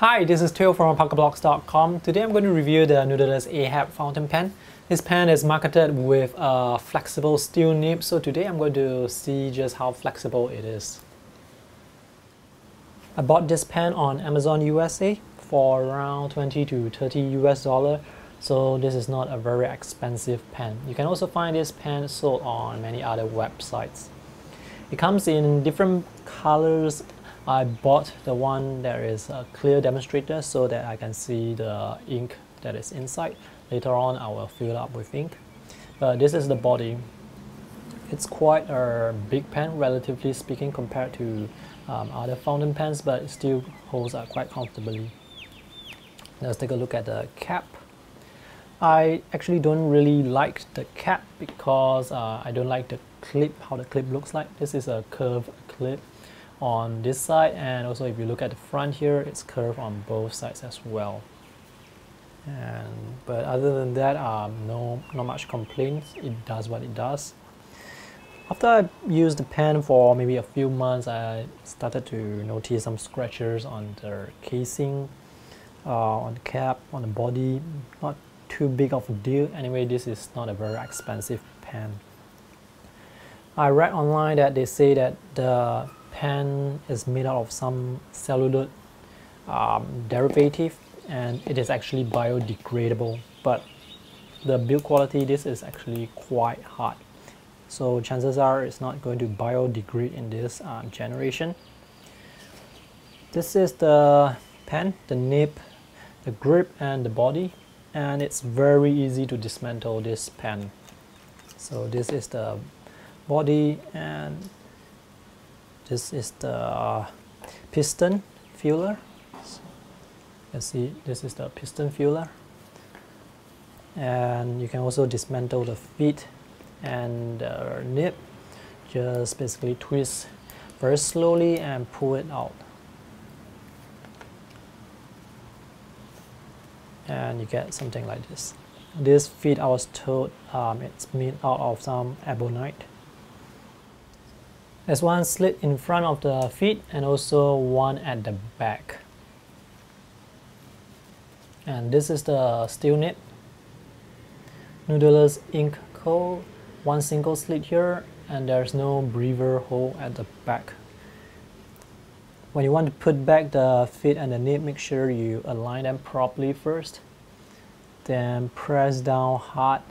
Hi, this is Teoh from ParkaBlogs.com. Today I'm going to review the Noodler's Ahab fountain pen. This pen is marketed with a flexible steel nib, so today I'm going to see just how flexible it is. I bought this pen on Amazon USA for around 20 to 30 US dollar, so this is not a very expensive pen. You can also find this pen sold on many other websites. It comes in different colors I bought the one that is a clear demonstrator so that I can see the ink that is inside. Later on I will fill up with ink. But this is the body. It's quite a big pen relatively speaking compared to um, other fountain pens but it still holds up quite comfortably. Let's take a look at the cap. I actually don't really like the cap because uh, I don't like the clip, how the clip looks like. This is a curved clip on this side and also if you look at the front here it's curved on both sides as well. And but other than that um, no not much complaints. It does what it does. After I used the pen for maybe a few months I started to notice some scratches on the casing uh, on the cap on the body. Not too big of a deal. Anyway this is not a very expensive pen. I read online that they say that the pen is made out of some cellulose um, derivative and it is actually biodegradable. But the build quality this is actually quite hard so chances are it's not going to biodegrade in this uh, generation. This is the pen the nib the grip and the body. And it's very easy to dismantle this pen. So this is the body and this is the piston filler you see this is the piston filler and you can also dismantle the feed and the nib just basically twist very slowly and pull it out. And you get something like this. This feed I was told um, it's made out of some ebonite there's one slit in front of the feed and also one at the back. And this is the steel nib. Noodler's ink co, one single slit here and there's no breather hole at the back. When you want to put back the feed and the nib, make sure you align them properly first. Then press down hard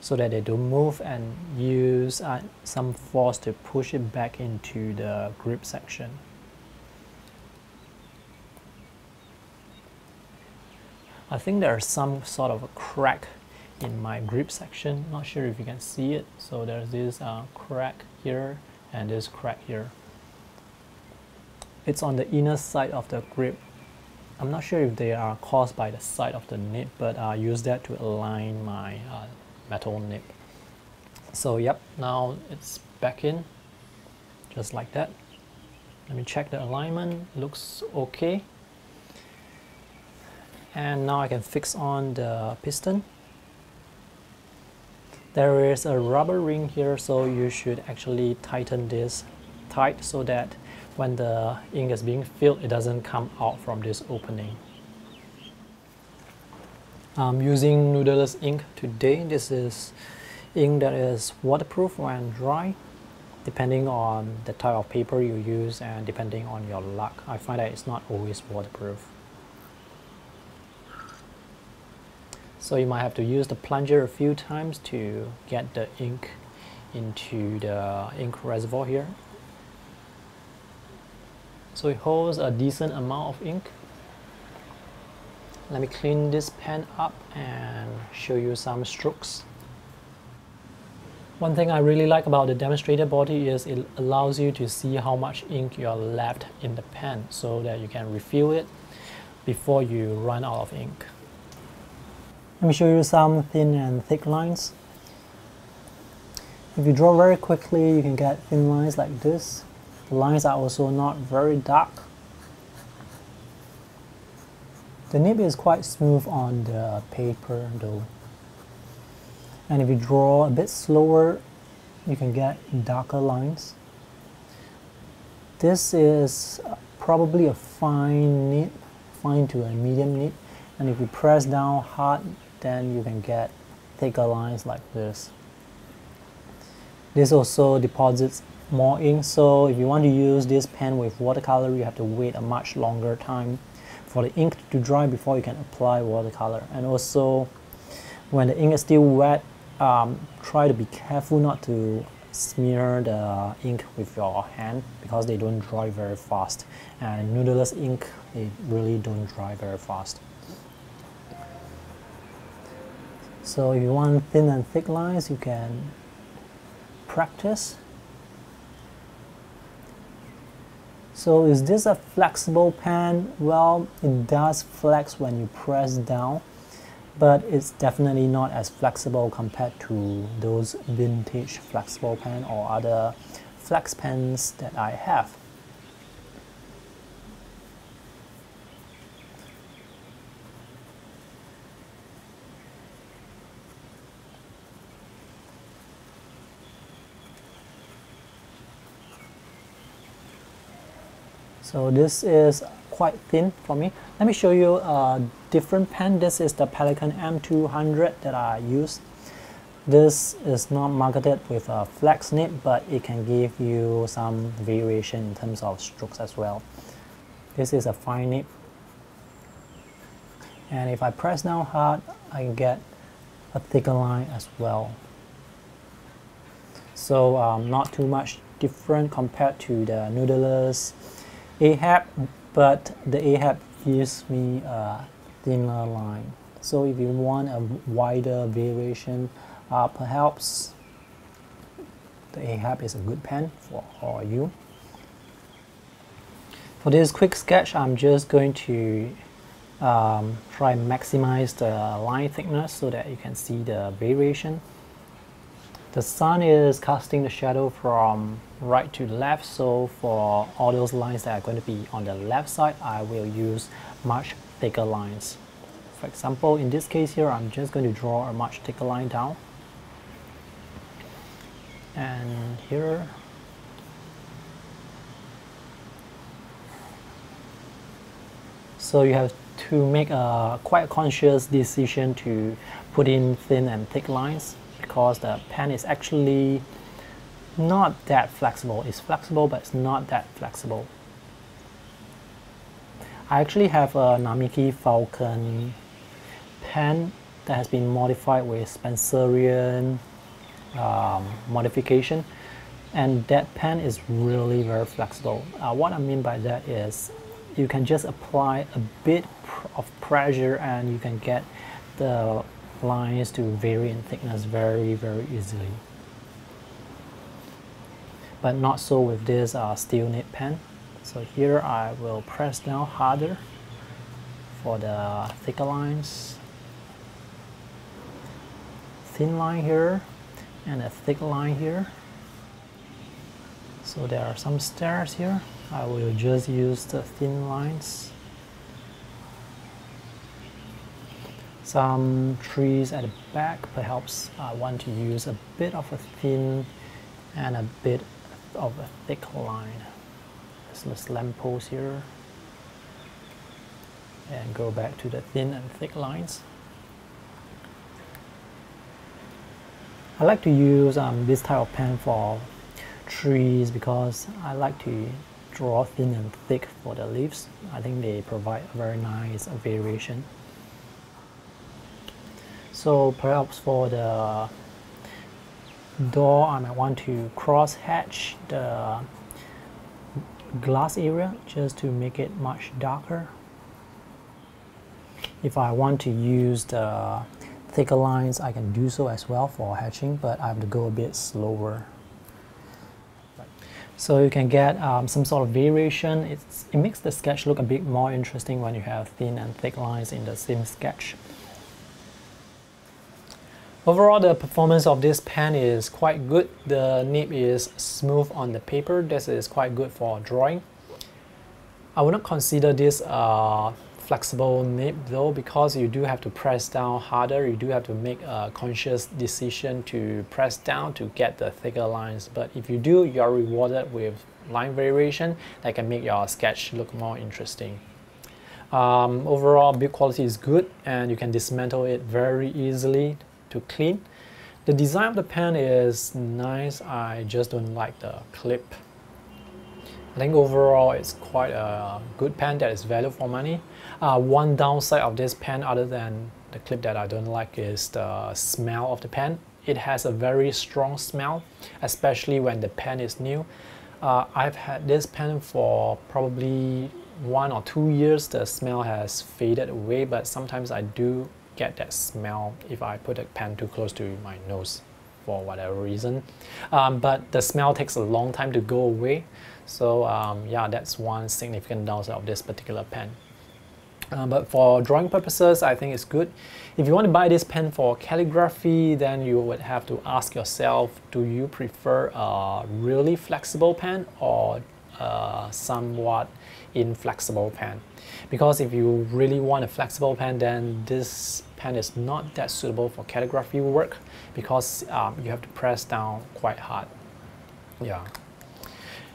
so that they don't move and use uh, some force to push it back into the grip section. I think there's some sort of a crack in my grip section, not sure if you can see it. So there's this uh, crack here and this crack here. It's on the inner side of the grip. I'm not sure if they are caused by the side of the nib, but I use that to align my uh, metal nib. So yep, now it's back in, just like that. Let me check the alignment, looks okay. And now I can fix on the piston. There is a rubber ring here, so you should actually tighten this tight so that when the ink is being filled, it doesn't come out from this opening. I'm using Noodler's ink today. This is ink that is waterproof and dry depending on the type of paper you use and depending on your luck. I find that it's not always waterproof. So you might have to use the plunger a few times to get the ink into the ink reservoir here. So it holds a decent amount of ink let me clean this pen up and show you some strokes. One thing I really like about the demonstrator body is it allows you to see how much ink you are left in the pen so that you can refill it before you run out of ink. Let me show you some thin and thick lines. If you draw very quickly, you can get thin lines like this. The lines are also not very dark. The nib is quite smooth on the paper though. And if you draw a bit slower, you can get darker lines. This is probably a fine nib, fine to a medium nib. And if you press down hard, then you can get thicker lines like this. This also deposits more ink, so if you want to use this pen with watercolor, you have to wait a much longer time for the ink to dry before you can apply watercolor. And also, when the ink is still wet, um, try to be careful not to smear the ink with your hand because they don't dry very fast. And Noodler's ink, they really don't dry very fast. So if you want thin and thick lines, you can practice. So is this a flexible pen? Well, it does flex when you press down, but it's definitely not as flexible compared to those vintage flexible pen or other flex pens that I have. So this is quite thin for me. Let me show you a different pen. This is the Pelikan M200 that I use. This is not marketed with a flex nib, but it can give you some variation in terms of strokes as well. This is a fine nib. And if I press down hard, I get a thicker line as well. So um, not too much different compared to the Noodler's Ahab, but the Ahab gives me a thinner line. So if you want a wider variation, uh, perhaps the Ahab is a good pen for, for you. For this quick sketch, I'm just going to um, try maximize the line thickness so that you can see the variation. The sun is casting the shadow from right to left so for all those lines that are going to be on the left side I will use much thicker lines. For example in this case here I'm just going to draw a much thicker line down and here so you have to make a quite conscious decision to put in thin and thick lines because the pen is actually not that flexible. It's flexible, but it's not that flexible. I actually have a Namiki Falcon pen that has been modified with Spencerian um, modification and that pen is really very flexible. Uh, what I mean by that is you can just apply a bit of pressure and you can get the lines to vary in thickness very, very easily. But not so with this uh, steel nib pen. So here I will press down harder for the thicker lines. Thin line here and a thick line here. So there are some stairs here. I will just use the thin lines some trees at the back. Perhaps I want to use a bit of a thin and a bit of a thick line. A lamppost here. And go back to the thin and thick lines. I like to use um, this type of pen for trees because I like to draw thin and thick for the leaves. I think they provide a very nice variation. So perhaps for the door, I might want to cross hatch the glass area just to make it much darker. If I want to use the thicker lines, I can do so as well for hatching, but I have to go a bit slower. So you can get um, some sort of variation. It's, it makes the sketch look a bit more interesting when you have thin and thick lines in the same sketch. Overall, the performance of this pen is quite good. The nib is smooth on the paper. This is quite good for drawing. I would not consider this a flexible nib though because you do have to press down harder. You do have to make a conscious decision to press down to get the thicker lines. But if you do, you are rewarded with line variation that can make your sketch look more interesting. Um, overall build quality is good and you can dismantle it very easily to clean. The design of the pen is nice, I just don't like the clip. I think overall it's quite a good pen that is value for money. Uh, one downside of this pen other than the clip that I don't like is the smell of the pen. It has a very strong smell, especially when the pen is new. Uh, I've had this pen for probably one or two years the smell has faded away but sometimes I do get that smell if I put a pen too close to my nose for whatever reason. Um, but the smell takes a long time to go away. So um, yeah that's one significant downside of this particular pen uh, but for drawing purposes, I think it's good. If you want to buy this pen for calligraphy, then you would have to ask yourself, do you prefer a really flexible pen or a somewhat inflexible pen because if you really want a flexible pen then this pen is not that suitable for calligraphy work because um, you have to press down quite hard yeah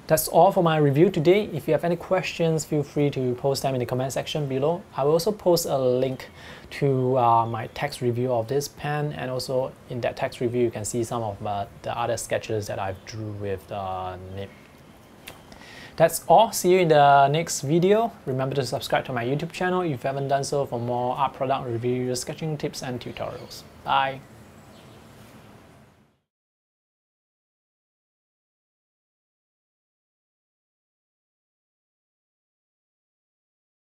that's all for my review today. If you have any questions, feel free to post them in the comment section below. I will also post a link to uh, my text review of this pen and also in that text review you can see some of uh, the other sketches that I've drew with the uh, nib. That's all. See you in the next video. Remember to subscribe to my YouTube channel if you haven't done so for more art product reviews, sketching tips and tutorials. Bye.